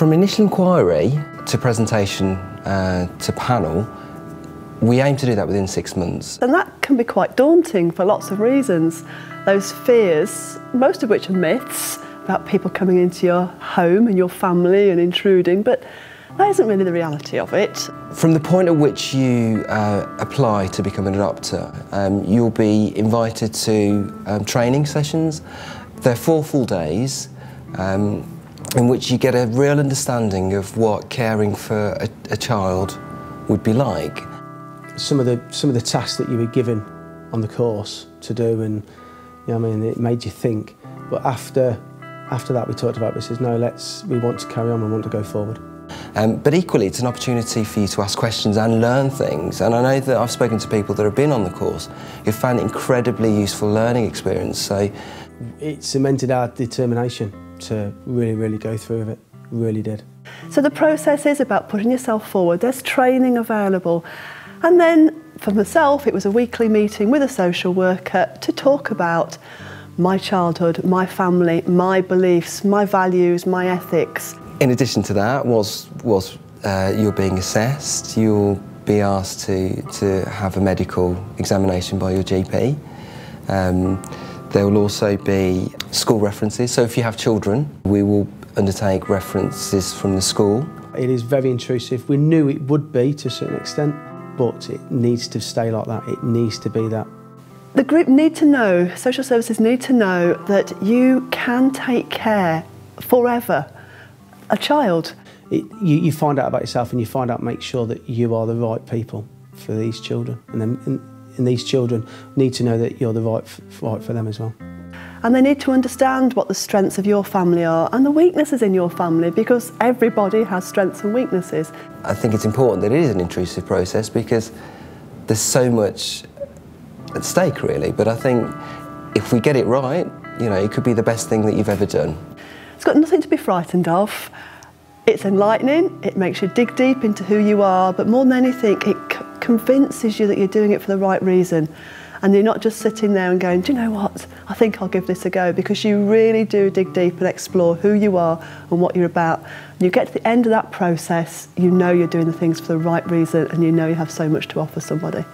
From initial inquiry to presentation uh, to panel, we aim to do that within six months. And that can be quite daunting for lots of reasons. Those fears, most of which are myths, about people coming into your home and your family and intruding, but that isn't really the reality of it. From the point at which you uh, apply to become an adopter, um, you'll be invited to um, training sessions. They're four full days um, in which you get a real understanding of what caring for a, a child would be like. Some of the some of the tasks that you were given on the course to do, and you know, I mean, it made you think. But after after that, we talked about this. Says no, let's we want to carry on. We want to go forward. Um, but equally, it's an opportunity for you to ask questions and learn things. And I know that I've spoken to people that have been on the course who found it incredibly useful learning experience. So it cemented our determination to really, really go through with it. Really did. So the process is about putting yourself forward. There's training available. And then for myself, it was a weekly meeting with a social worker to talk about my childhood, my family, my beliefs, my values, my ethics. In addition to that, was was uh, you're being assessed. You'll be asked to to have a medical examination by your GP. Um, there will also be school references. So if you have children, we will undertake references from the school. It is very intrusive. We knew it would be to a certain extent, but it needs to stay like that. It needs to be that. The group need to know, social services need to know that you can take care forever a child. It, you, you find out about yourself and you find out, make sure that you are the right people for these children. And, then, and, and these children need to know that you're the right, right for them as well. And they need to understand what the strengths of your family are and the weaknesses in your family because everybody has strengths and weaknesses. I think it's important that it is an intrusive process because there's so much at stake really, but I think if we get it right, you know, it could be the best thing that you've ever done. It's got nothing to be frightened of. It's enlightening, it makes you dig deep into who you are, but more than anything, it convinces you that you're doing it for the right reason. And you're not just sitting there and going, do you know what, I think I'll give this a go, because you really do dig deep and explore who you are and what you're about. And you get to the end of that process, you know you're doing the things for the right reason and you know you have so much to offer somebody.